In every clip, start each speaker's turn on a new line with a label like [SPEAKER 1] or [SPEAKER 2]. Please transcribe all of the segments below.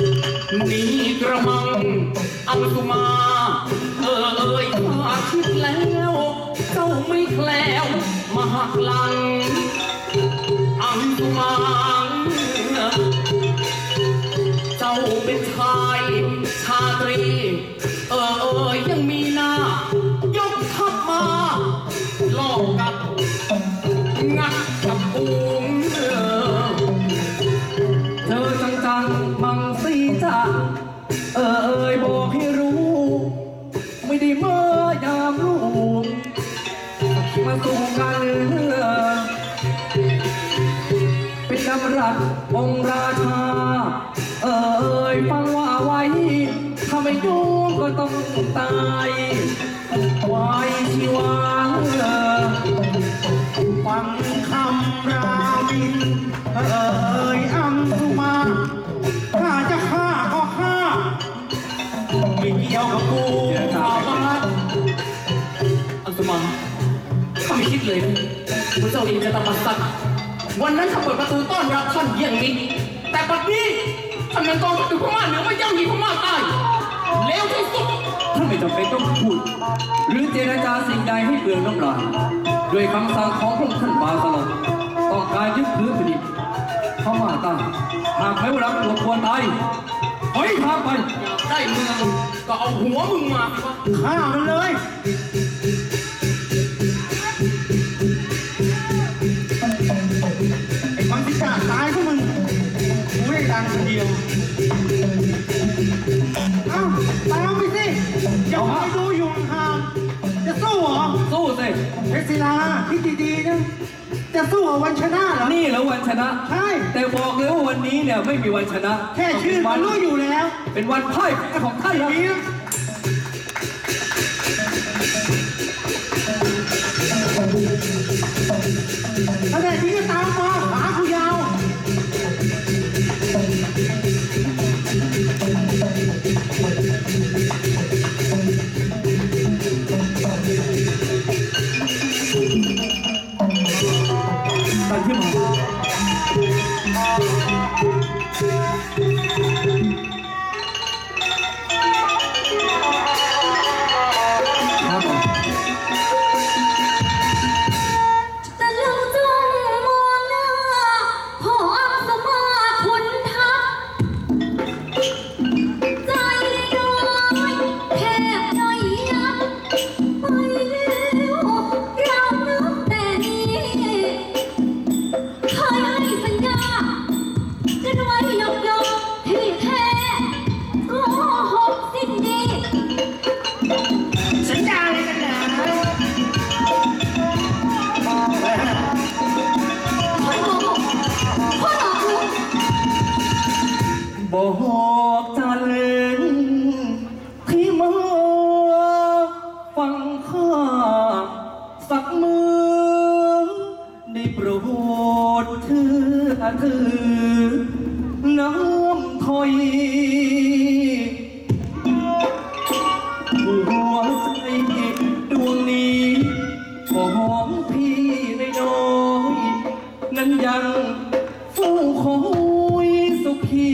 [SPEAKER 1] นี่กระมัง อังสุมา เออเอ่ยข้าคิดแล้วเจ้าไม่แคล้วมาหักหลัง อังสุมา เจ้าเป็นชายำ
[SPEAKER 2] รัดองค์ราชาเออเอ่ยฟังว่าไว้ ถ้าไม่ดูก็ต้องตายไว้ชีวา
[SPEAKER 3] ฟังคำรามินเอ่ยอังสุมาถ้าจะฆ่าก็ฆ่าไม่เกี่ยวกับกู
[SPEAKER 1] สาบานอังสุมาข้าไม่คิดเลยนะว่าเจ้าเองจะตามมาสัตว์ วันนั้นข้าเปิดประตูต้อนรับท่านเยี่ยงนี้แต่ปัจนี้ท่านมันกองทัพอยู่พม่าเหนือมาย่ำยีพม่าใต้เลวที่สุด
[SPEAKER 2] ท่านไม่จำเป็นต้องพูด หรือเจรจาสิ่งใดให้เปลืองน้ำลายด้วยคำสั่งของพระองค์ท่านบาสลองต้องการยึดพื้นแผ่นดินเข้ามาตั้งหากใช้เวลาตัวควรตายถอยทางไป
[SPEAKER 1] อยากได้เมืองก็เอาหัวมึงมาสิวะ
[SPEAKER 3] ฆ่ามันเลย เอ้าตามไปสิอย่าคอยดูอยู่ห่างๆจะสู้เหรอ
[SPEAKER 2] สู้สิ
[SPEAKER 3] เพชรศิลาคิดดีๆนะ จะสู้กับวันชนะเหรอ
[SPEAKER 2] นี่แล้ววันชนะ
[SPEAKER 3] ใช่
[SPEAKER 2] แต่บอกเลยว่าวันนี้เนี่ยไม่มีวันชนะ
[SPEAKER 3] แค่ชื่อมันรู้อยู่แล้ว
[SPEAKER 2] เป็นวันพ่ายแพ้ของท่านแล้ว
[SPEAKER 3] มี
[SPEAKER 4] หัวใจ
[SPEAKER 2] ดวงนี้ของพี่ในน้อยๆนั้นยังเฝ้าคอยสุขี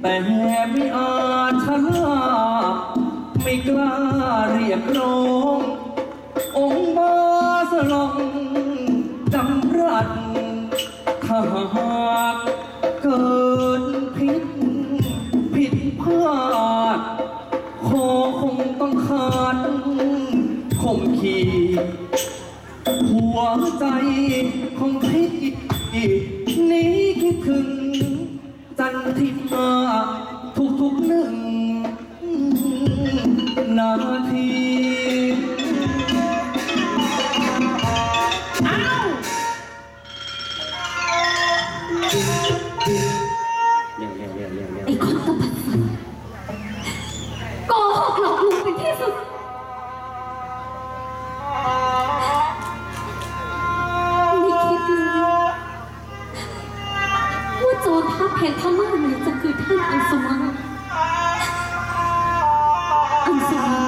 [SPEAKER 2] แต่ไม่อาจชะลาไม่กล้าเรียกร้อง องค์บาสลองจำรัดถ้าหาก มขีหัวใจของพี่นี้คิดถึงจันทิมา ทั
[SPEAKER 4] พแห่งพม่าเหนือจะคือท่านอังสุมาอังสุมา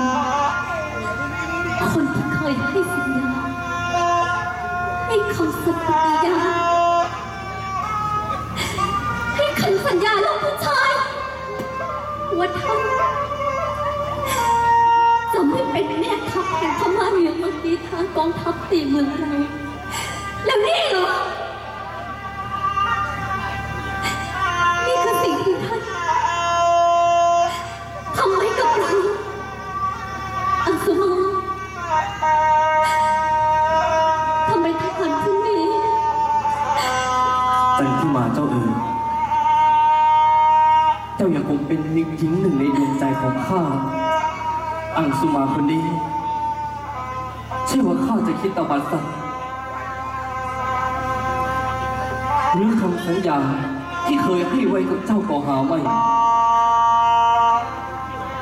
[SPEAKER 4] คนที่เคยให้สัญญาให้คำสัตย์ปฏิญาให้คำสัญญาแล้วผู้ชายว่าท่านจะไม่เป็นแม่ทัพแห่งพม่าเมียเมื่อกี้ทางกองทัพตีเมืองเราแล้วนี่ เป็
[SPEAKER 2] นหนึ่งหญิงหนึ่งในดวงใจของข้า อังสุมาคนนี้ใช่ว่าข้าจะคิดตบัดสัตว์หรือคำสัญญาที่เคยให้ไว้กับเจ้าก่อหาไม่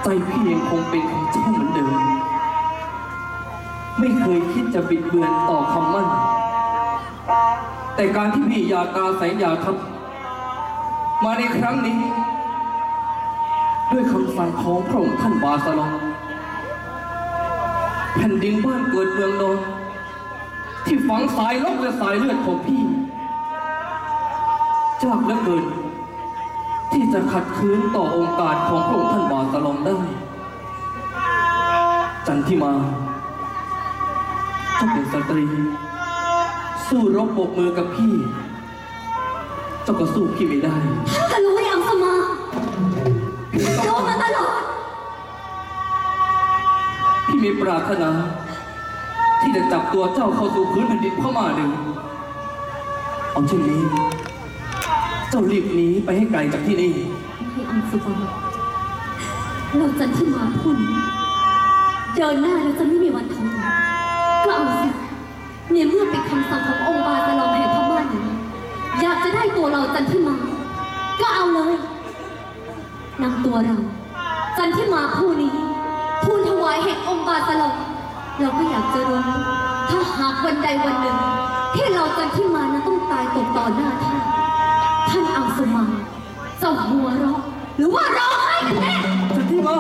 [SPEAKER 2] ใจพี่ยังคงเป็นของเจ้าเหมือนเดิม ไม่เคยคิดจะบิดเบือนต่อคำมั่น แต่การที่พี่อยากอาศัยอยากทำมาในครั้งนี้ ด้วยคำสั่งของพระองค์ท่านบาสลองแผ่นดินบ้านเกิดเมืองนอนที่ฝังสายลบและสายเลือดของพี่ยากเหลือเกินที่จะขัดขืนต่อองค์การของพระองค์ท่านบาสลองได้ จันทิมาเจ้าเป็นสตรี สู้รบบกมือกับพี่เจ้าก็สู้พี่ไม่ได้ ปรารถนา ที่จะจับตัวเจ้าเข้าสู่พื้นแผ่นดินพม่าหนึ่งเอาเช่นนี้ เจ้ารีบหนีไปให้ไกลจากที่นี่
[SPEAKER 4] ให้อังสุมาเราจันที่มาพุ่นเดินหน้าเราจะไม่มีวันทำก็เอาสิเนี่ยเมื่อเป็นคำสั่งขององค์บาสลองแห่งพม่าหนึ่งอยากจะได้ตัวเราจันที่มา ก็เอาเลยนำตัวเรา จันที่มาผู้นี้ายแห่งองค์บาสลองเราก็อยากจะรู้ถ้าหากวันใดวันหนึ่ง ที่เราจันที่มานั้นต้องตายตกต่อหน้าท่าน ท่านอังสุมาจะหัวเราะหรือว่าร้องไห้กันแน่
[SPEAKER 2] จันทิมา